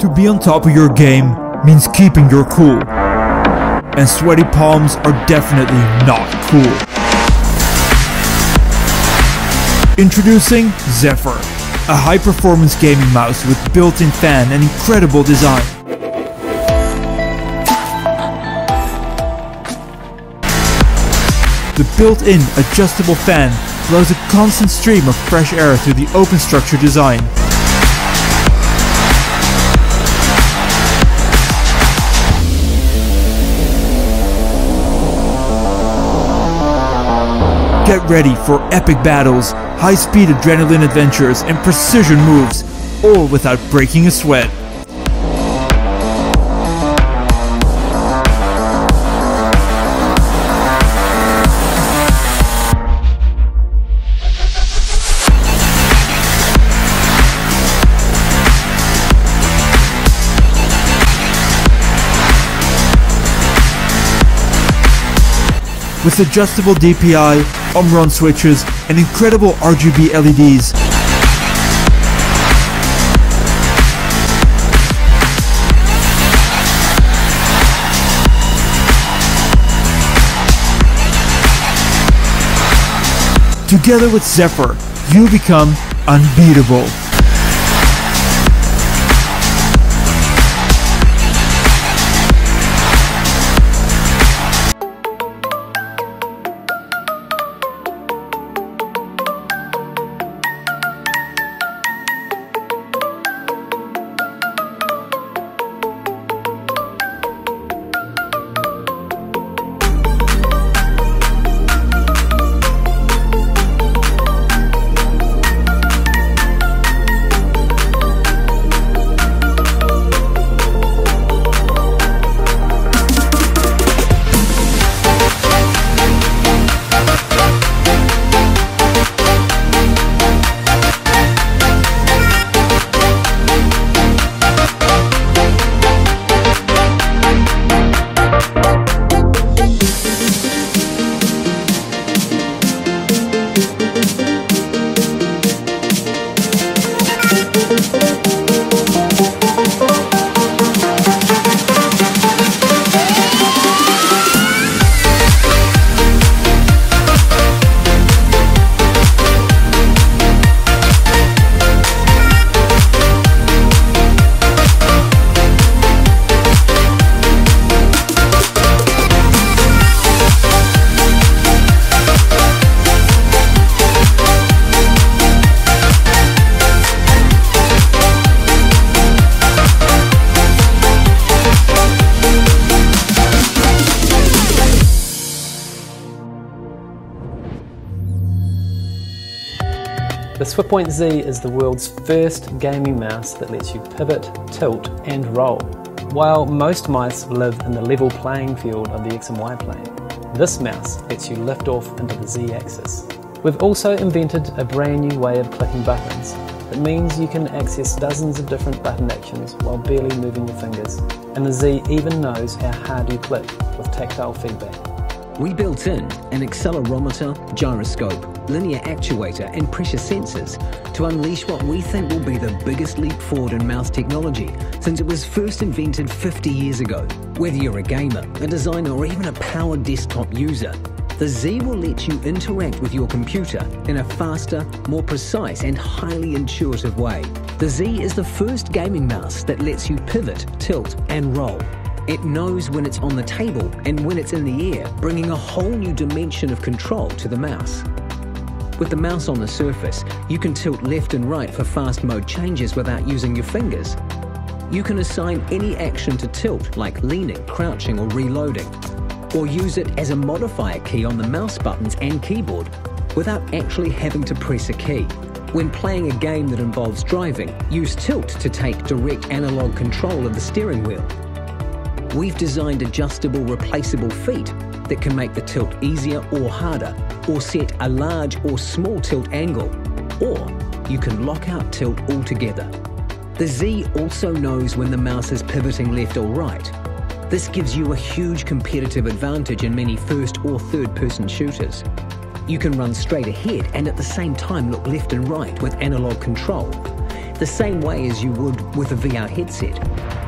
To be on top of your game means keeping your cool. And sweaty palms are definitely not cool. Introducing Zephyr, a high performance gaming mouse with built in fan and incredible design. The built in adjustable fan blows a constant stream of fresh air through the open structure design. Get ready for epic battles, high speed adrenaline adventures, and precision moves, all without breaking a sweat. With adjustable DPI, Omron switches, and incredible RGB LEDs, Together with Zephyr, you become unbeatable. The Swiftpoint Z is the world's first gaming mouse that lets you pivot, tilt, and roll. While most mice live in the level playing field of the X and Y plane, this mouse lets you lift off into the Z axis. We've also invented a brand new way of clicking buttons. It means you can access dozens of different button actions while barely moving your fingers. And the Z even knows how hard you click with tactile feedback. We built in an accelerometer, gyroscope, linear actuator, and pressure sensors to unleash what we think will be the biggest leap forward in mouse technology since it was first invented 50 years ago. Whether you're a gamer, a designer, or even a power desktop user, the Z will let you interact with your computer in a faster, more precise, and highly intuitive way. The Z is the first gaming mouse that lets you pivot, tilt, and roll. It knows when it's on the table and when it's in the air, bringing a whole new dimension of control to the mouse. With the mouse on the surface, you can tilt left and right for fast mode changes without using your fingers. You can assign any action to tilt, like leaning, crouching, or reloading, or use it as a modifier key on the mouse buttons and keyboard without actually having to press a key. When playing a game that involves driving, use tilt to take direct analog control of the steering wheel. We've designed adjustable replaceable feet that can make the tilt easier or harder, or set a large or small tilt angle, or you can lock out tilt altogether. The Z also knows when the mouse is pivoting left or right. This gives you a huge competitive advantage in many first or third person shooters. You can run straight ahead and at the same time look left and right with analog control. the same way as you would with a VR headset.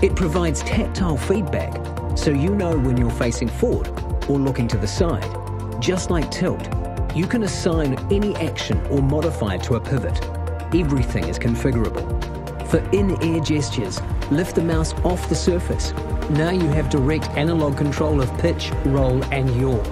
It provides tactile feedback, so you know when you're facing forward or looking to the side. Just like tilt, you can assign any action or modify to a pivot. Everything is configurable. For in-air gestures, lift the mouse off the surface. Now you have direct analog control of pitch, roll and yaw.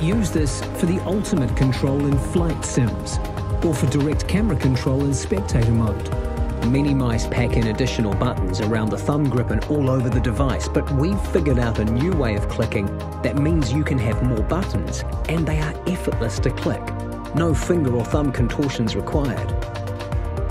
Use this for the ultimate control in flight sims, or for direct camera control in spectator mode. Many mice pack in additional buttons around the thumb grip and all over the device, but we've figured out a new way of clicking that means you can have more buttons and they are effortless to click. No finger or thumb contortions required.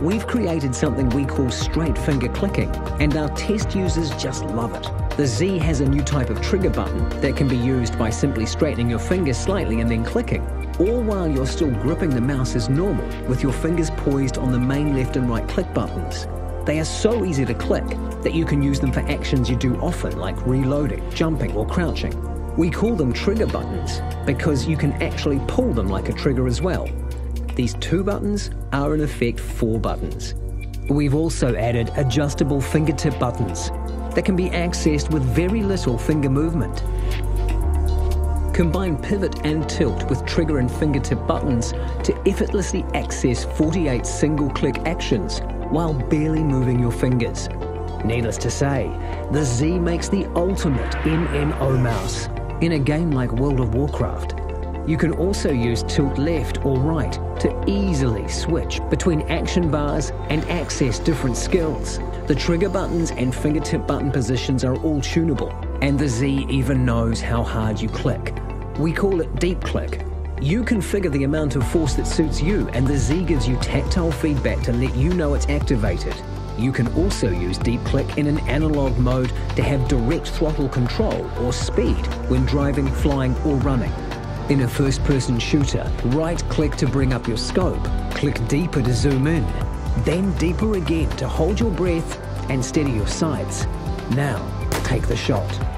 We've created something we call straight finger clicking, and our test users just love it. The Z has a new type of trigger button that can be used by simply straightening your fingers slightly and then clicking all while you're still gripping the mouse as normal with your fingers poised on the main left and right click buttons. They are so easy to click that you can use them for actions you do often like reloading, jumping or crouching. We call them trigger buttons because you can actually pull them like a trigger as well. These two buttons are in effect four buttons. We've also added adjustable fingertip buttons that can be accessed with very little finger movement. Combine pivot and tilt with trigger and fingertip buttons to effortlessly access 48 single click actions while barely moving your fingers. Needless to say, the Z makes the ultimate MMO mouse in a game like World of Warcraft. You can also use tilt left or right to easily switch between action bars and access different skills. The trigger buttons and fingertip button positions are all tunable, and the Z even knows how hard you click, we call it deep click. You configure the amount of force that suits you, and the Z gives you tactile feedback to let you know it's activated. You can also use deep click in an analog mode to have direct throttle control or speed when driving, flying, or running. In a first person shooter, right click to bring up your scope, click deeper to zoom in, then deeper again to hold your breath and steady your sights. Now, take the shot.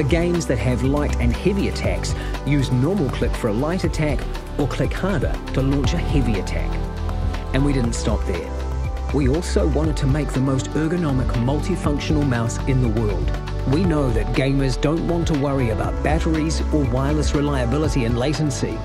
For games that have light and heavy attacks, use normal click for a light attack or click harder to launch a heavy attack. And we didn't stop there. We also wanted to make the most ergonomic multifunctional mouse in the world. We know that gamers don't want to worry about batteries or wireless reliability and latency.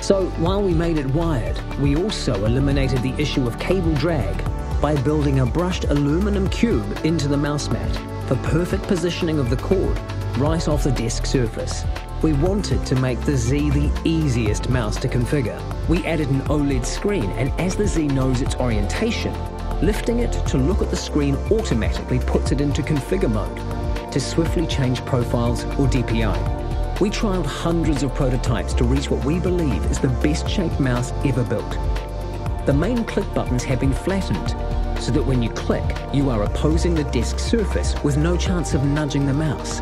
So while we made it wired, we also eliminated the issue of cable drag by building a brushed aluminum cube into the mouse mat for perfect positioning of the cord right off the disk surface. We wanted to make the Z the easiest mouse to configure. We added an OLED screen and as the Z knows its orientation, lifting it to look at the screen automatically puts it into configure mode to swiftly change profiles or DPI. We trialed hundreds of prototypes to reach what we believe is the best shaped mouse ever built. The main click buttons have been flattened so that when you click, you are opposing the disk surface with no chance of nudging the mouse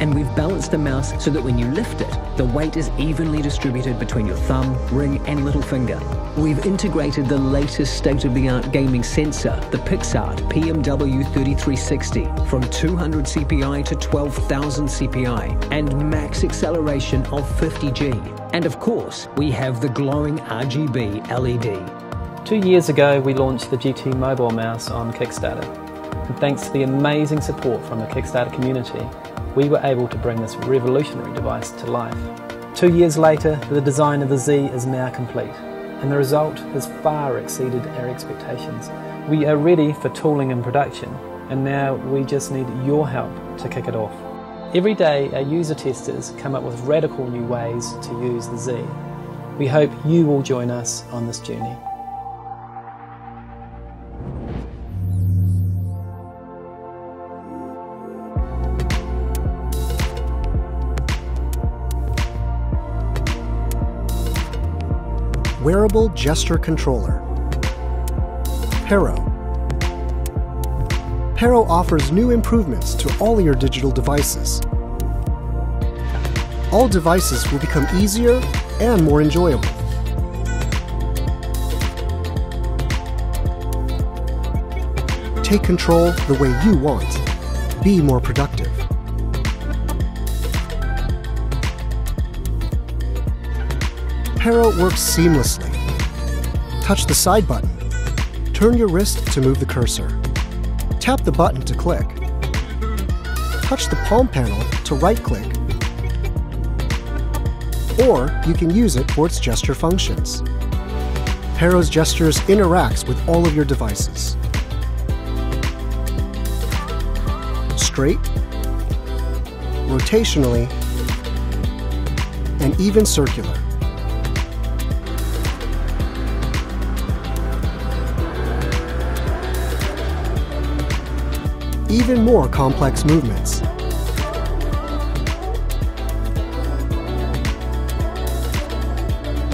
and we've balanced the mouse so that when you lift it, the weight is evenly distributed between your thumb, ring and little finger. We've integrated the latest state-of-the-art gaming sensor, the PixArt PMW3360, from 200 CPI to 12,000 CPI, and max acceleration of 50G. And of course, we have the glowing RGB LED. Two years ago, we launched the GT Mobile Mouse on Kickstarter. And thanks to the amazing support from the Kickstarter community, we were able to bring this revolutionary device to life. Two years later, the design of the Z is now complete, and the result has far exceeded our expectations. We are ready for tooling and production, and now we just need your help to kick it off. Every day, our user testers come up with radical new ways to use the Z. We hope you will join us on this journey. Wearable Gesture Controller. Pero. Pero offers new improvements to all your digital devices. All devices will become easier and more enjoyable. Take control the way you want. Be more productive. Pero works seamlessly. Touch the side button Turn your wrist to move the cursor. Tap the button to click. Touch the palm panel to right-click. Or you can use it for its gesture functions. Pero's Gestures interacts with all of your devices. Straight, rotationally, and even circular. Even more complex movements.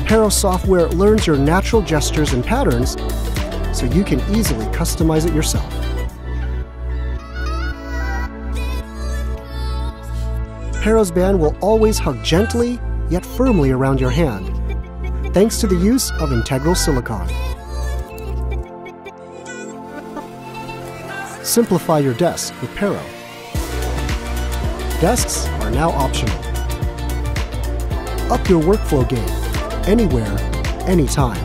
Pero software learns your natural gestures and patterns so you can easily customize it yourself. Pero's band will always hug gently yet firmly around your hand, thanks to the use of integral silicon. Simplify your desk with Pero. Desks are now optional. Up your workflow game, anywhere, anytime.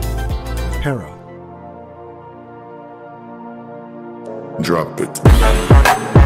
Pero. Drop it.